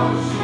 Oh,